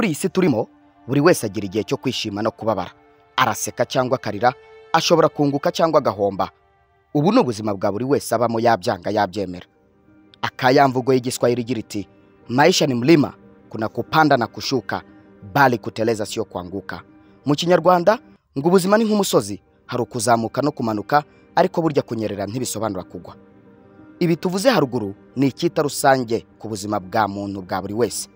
kuri iyi si turimo buri wese agira igihe cyo kwishima no kubabara. Araseka cyangwa akarira ashobora kunguka cyangwa agahomba. Ubu ni ubuzima bwa buri wese abamo yabyanga yabyemera. Akayamvugo y'igiswahili igira iti maisha ni mlima kuna kupanda na kushuka bali kuteleza sio kwanguka mu kinyarwanda ngo ubuzima ni nk'umusozi hari ukuzamuka no kumanuka ariko burya kunyerera ntibisobanura kugwa. Ibi tuvuze haruguru ni icyita rusange ku buzima bwa muntu bwa buri wese.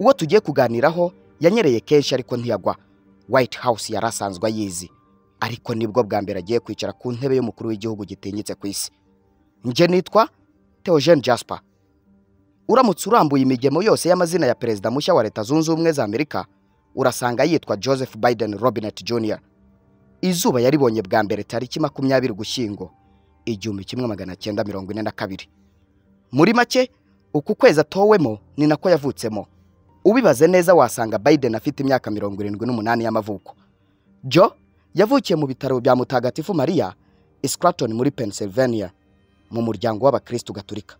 Uwo tugiye kuganiraho yanyereye kenshi ariko ntiyagwa. White house yari asanzwe ayizi. Ariko ni bwo bwa mbere agiye kwicara ku ntebe y'umukuru w'igihugu gitinyitse ku isi. Njye nitwa Theogene Jasper. Uramutse urambuye imigemo yose y'amazina ya perezida mushya wa leta zunze ubumwe za amerika urasanga yitwa joseph biden robinet jr izuba yaribonye bwa mbere tariki makumyabiri gushyingo igihumbi kimwe magana cyenda mirongo ine na kabiri. Muri make uku kwezi atowemo ni nako yavutsemo. Ubibaze neza wasanga biden afite imyaka mirongo irindwi n'umunani y'amavuko. Jo yavukiye mu bitaro bya mutagatifu mariya Scranton muri pennsylvania mu muryango w'abakristu gaturika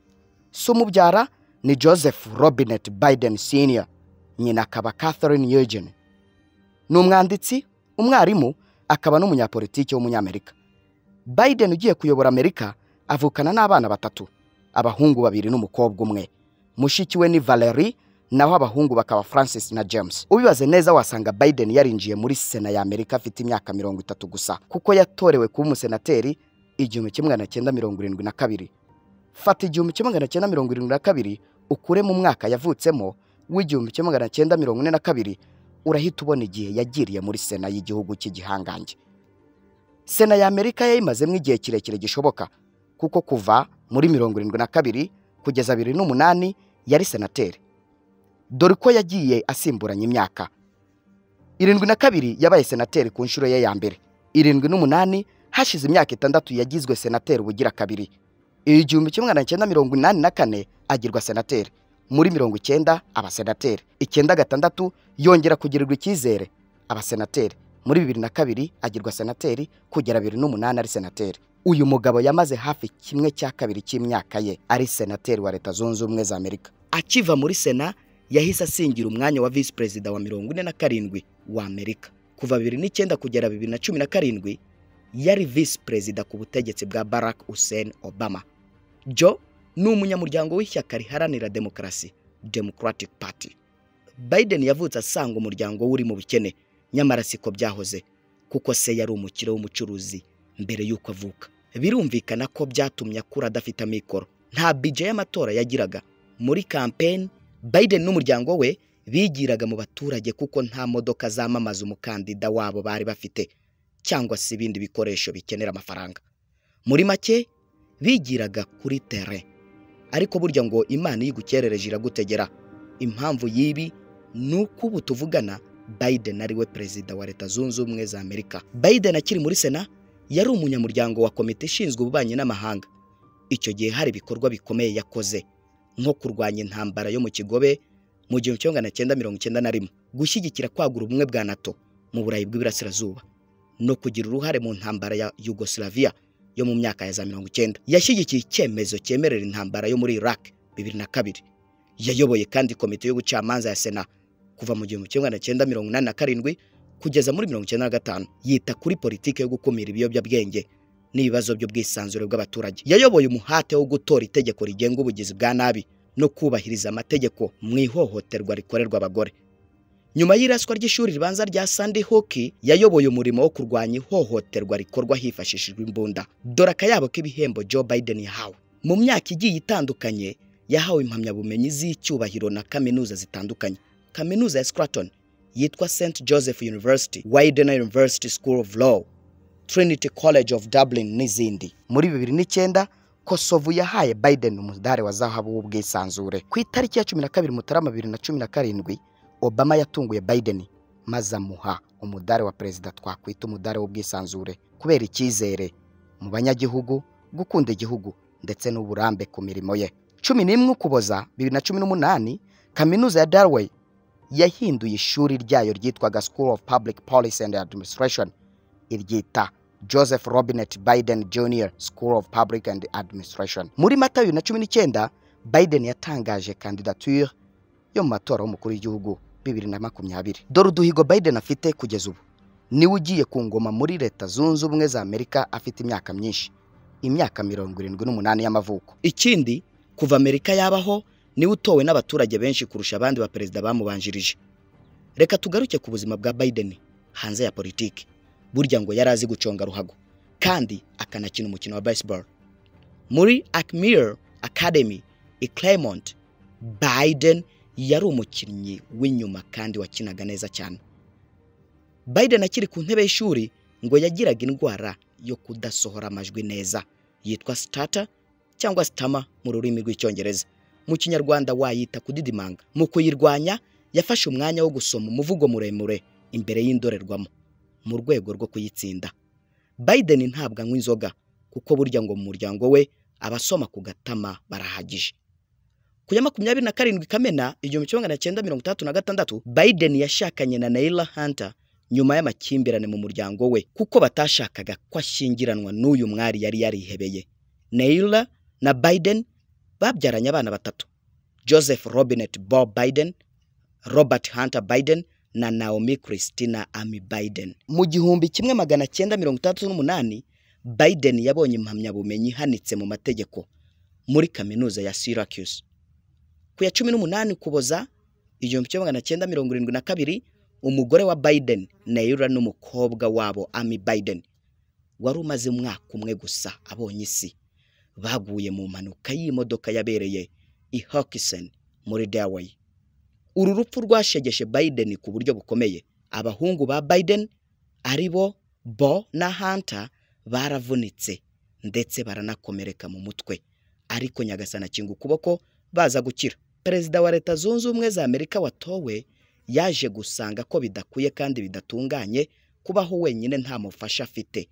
se umubyara ni joseph robinet biden senior nyina akaba catherine eugene. Ni umwanditsi umwarimu akaba n'umunyapolitiki w'umunyamerika. Biden ugiye kuyobora amerika avukana n'abana batatu abahungu babiri n'umukobwa umwe. Mushiki we ni valerie naho abahungu bakaba francis na james. Ubibaze neza wasanga biden yarinjiye muri sena ya amerika afite imyaka mirongo itatu gusa kuko yatorewe kuba umusenateri igihumbi kimwe magana cyenda mirongo irindwi na kabiri. Fata igihumbi kimwe magana cyenda mirongo irindwi na kabiri ukure mu mwaka yavutsemo w'igihumbi kimwe magana cyenda mirongo ine na kabiri urahita ubona igihe yagiriye muri sena y'igihugu cy'igihangange sena ya amerika yayimazemo igihe kirekire gishoboka kuko kuva muri mirongo irindwi na kabiri kugeza bibiri n'umunani yari senateri. Dore uko yagiye asimburanya imyaka. Irindwi na kabiri yabaye senateri ku nshuro ye ya mbere. Irindwi n'umunani hashize imyaka itandatu yagizwe senateri ubugira kabiri. Igihumbi kimwe magana cyenda mirongo inani na kane agirwa senateri. Muri mirongo icyenda aba senateri icyenda gatandatu yongera kugirirwa icyizere aba senateri muri bibiri na kabiri agirwa senateri kugera bibiri n'umunani ari senateri. Uyu mugabo yamaze hafi kimwe cya kabiri cy'imyaka ye ari senateri wa leta zunze ubumwe za amerika. Akiva muri sena yahise asingira umwanya wa visi perezida wa mirongo ine na karindwi wa amerika. Kuva bibiri n'icyenda kugera bibiri na cumi na karindwi yari visi perezida ku butegetsi bwa barack hussein obama. Jo ni umunyamuryango w'ishyaka riharanira demokarasi democratic party. Biden yavutse asanga umuryango we uri mu bukene nyamara siko byahoze kuko se yari umukire w'umucuruzi mbere y'uko avuka. Birumvikana ko byatumye akura adafite amikoro. Nta bije y'amatora yagiraga. Muri kampeni biden n'umuryango we bigiraga mu baturage kuko nta modoka zamamaza umukandida wabo bari bafite cyangwa se ibindi bikoresho bikenera amafaranga. Muri make bigiraga kuri tere ariko burya ngo imana iyo igukerereje iragutegera impamvu y'ibi ni uko ubu tuvugana biden ari we perezida wa leta zunze ubumwe za amerika. Biden akiri muri sena yari umunyamuryango wa komite ishinzwe ububanyi n'amahanga. Icyo gihe hari ibikorwa bikomeye yakoze. Nko kurwanya intambara yo mu kigobe mu gihumbi kimwe magana cyenda mirongo icyenda na rimwe. Gushyigikira kwagura ubumwe bwa nato mu burayi bw'iburasirazuba. No kugira uruhare mu ntambara ya yugoslavia yo mu myaka ya za mirongo icyenda. Yashyigikiye icyemezo cyemerera intambara yo muri iraq bibiri na kabiri. Yayoboye kandi komite y'ubucamanza ya sena kuva mu gihumbi kimwe magana cyenda mirongo inani na karindwi kugeza muri mirongo icyenda na gatanu. Yita kuri politiki yo gukumira ibiyobyabwenge n'ibibazo by'ubwisanzure bw'abaturage. Yayoboye umuhate wo gutora itegeko rigenga ubugizi bwa nabi no kubahiriza amategeko mu ihohoterwa rikorerwa abagore. Nyuma y'iraswa ry'ishuri ribanza rya Sandy Hook yayoboye umurimo wo kurwanya ihohoterwa rikorwa hifashishijwe imbunda. Dore akayabo k'ibihembo Joe Biden yahawe. Mu myaka igiye itandukanye yahawe impamyabumenyi z'icyubahiro na kaminuza zitandukanye. Kaminuza ya Scranton yitwa St Joseph University Widener University School of Law. Trinity College of Dublin n'izindi. Muri bibiri n'icyenda kosovu yahaye biden umudari wa zahabu w'ubwisanzure. Ku itariki ya cumi na kabiri mutarama bibiri na cumi na karindwi obama yatunguye biden maze amuha umudari wa perezida twakwita umudari w'ubwisanzure. Kubera icyizere mu banyagihugu gukunda igihugu ndetse n'uburambe ku mirimo ye. Cumi n'imwe ukuboza bibiri na cumi n'umunani kaminuza ya darway yahinduye ishuri ryayo ryitwaga school of public policy and administration iryita joseph robinet biden jr school of public and administration. Muri mata bibiri na cumi n'icyenda biden yatangaje kandidature yo mu matora y'umukuru w'igihugu bibiri na makumyabiri. Dore uduhigo biden afite kugeza ubu. Niwe ugiye ku ngoma muri leta zunze ubumwe za amerika afite imyaka myinshi. Imyaka mirongo irindwi n'umunani y'amavuko. Ikindi kuva amerika yabaho ni we utowe n'abaturage benshi kurusha abandi baperezida bamubanjirije. Reka tugaruke ku buzima bwa biden hanze ya politiki. Burya ngo yari azi guconga ruhago kandi akanakina umukino wa baseball. Muri acmere academy i claremont biden yari umukinnyi w'inyuma kandi wakinaga neza cyane. Biden akiri ku ntebe y'ishuri ngo yagiraga indwara yo kudasohora amajwi neza yitwa sitata cyangwa sitama mu rurimi rw'icyongereza. Mu kinyarwanda wayita kudidimanga. Mu kuyirwanya yafashe umwanya wo gusoma umuvugo muremure imbere y'indorerwamo. Mu rwego rwo kuyitsinda. Biden ntabwo anywa inzoga kuko burya ngo mu muryango we abasoma ku gatama barahagije. Ku ya makumyabiri na karindwi kamena igihumbi kimwe magana cyenda mirongo itandatu na gatandatu biden yashakanye na naila hunter nyuma y'amakimbirane mu muryango we kuko batashakaga ko ashyingiranwa n'uyu mwari yari yarihebeye. Naila na biden babyaranye abana batatu. Joseph robinet bob biden robert hunter biden na naomi christina amy biden. Mu gihumbi kimwe magana cyenda mirongo itandatu n'umunani biden yabonye impamyabumenyi ihanitse mu mategeko muri kaminuza ya syracuse. Ku ya cumi n'umunani ukuboza igihumbi kimwe magana cyenda mirongo irindwi na kabiri umugore wa biden naira n'umukobwa wabo amy biden wari umaze umwaka umwe gusa abonye isi. Baguye mu mpanuka y'imodoka yabereye i hawkinson muri delaware. Uru rupfu rwashegeshe biden ku buryo bukomeye. Abahungu ba biden ari bo bo na hunter baravunitse ndetse baranakomereka mu mutwe. Ariko nyagasana akinga ukuboko baza gukira. Perezida wa leta zunze ubumwe za amerika watowe yaje gusanga ko bidakwiye kandi bidatunganye kubaho wenyine nta mufasha afite.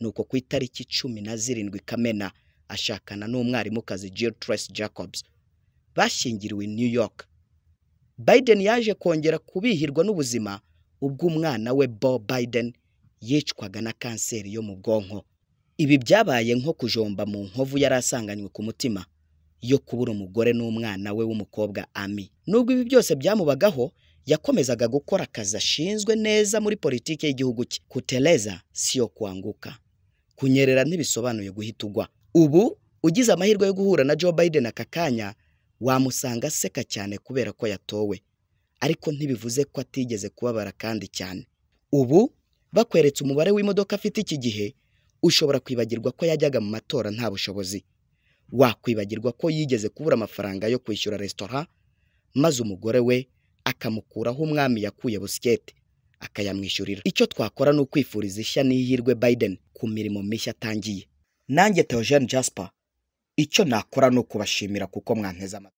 Nuko ku itariki cumi na zirindwi kamena ashakana n'umwarimukazi Jill Trace Jacobs bashyingiriwe New York. Biden yaje kongera kubihirwa n'ubuzima ubwo umwana we Bo Biden yicwaga na kanseri yo mu bwonko. Ibi byabaye nko kujomba mu nkovu yari asanganywe ku mutima yo kubura umugore n'umwana we w'umukobwa Amy nubwo ibi byose byamubagaho yakomezaga gukora akazi ashinzwe neza muri politiki y'igihugu cye. Kuteleza si yo kwanguka. Kunyerera ntibisobanuye guhita ugwa. Ubu ugize amahirwe yo guhura na Joe Biden aka kanya wamusanga aseka cyane kubera ko yatowe. Ariko ntibivuze ko atigeze kubabara kandi cyane. Ubu bakweretse umubare w'imodoka afite iki gihe ushobora kwibagirwa ko yajyaga mu matora nta bushobozi. Wakwibagirwa ko yigeze kubura amafaranga yo kwishyura resitora maze umugore we akamukuraho umwami yakuye busikete akayamwishyurira icyo twakora ni ukwifuriza ishya n'ihirwe Biden ku mirimo mishya atangiye. Nanjye Theogene Jasper. Icyo nakora ni ukubashimira kuko mwanteze amatwi.